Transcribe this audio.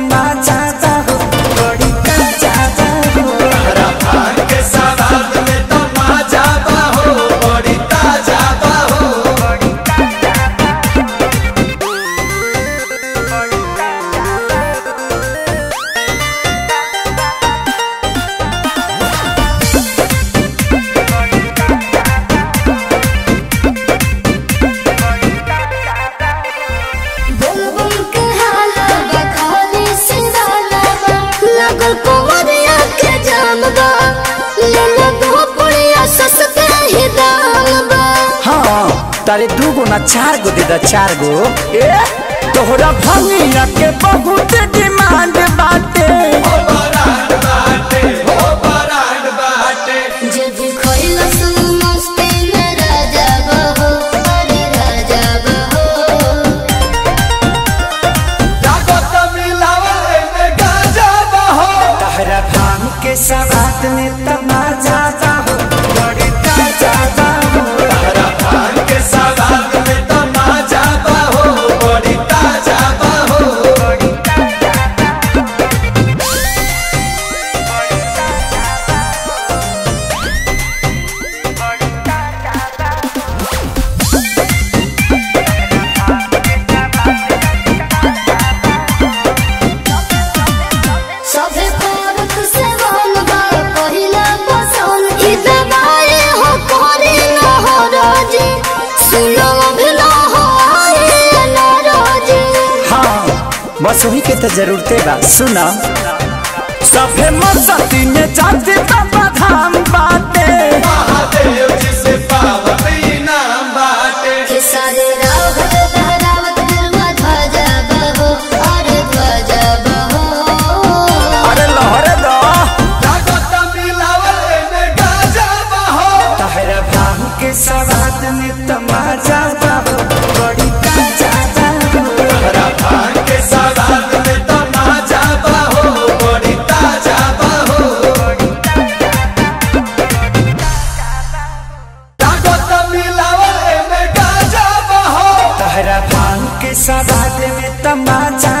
में तारे दू गो ना चार गो दे दा चार गो ए तोहरा भंगिया के बहुत डिमांड बाटे। जे भी खोइला सुन मस्ती में राजा बहो। अरे राजा बहो। तहरा भाँग के सवाद में तमाचा बस वही के तो जरूरते बा सुना। सफे मसती में जाती बाबा धाम बाटे। ऐसा बात में तमाचा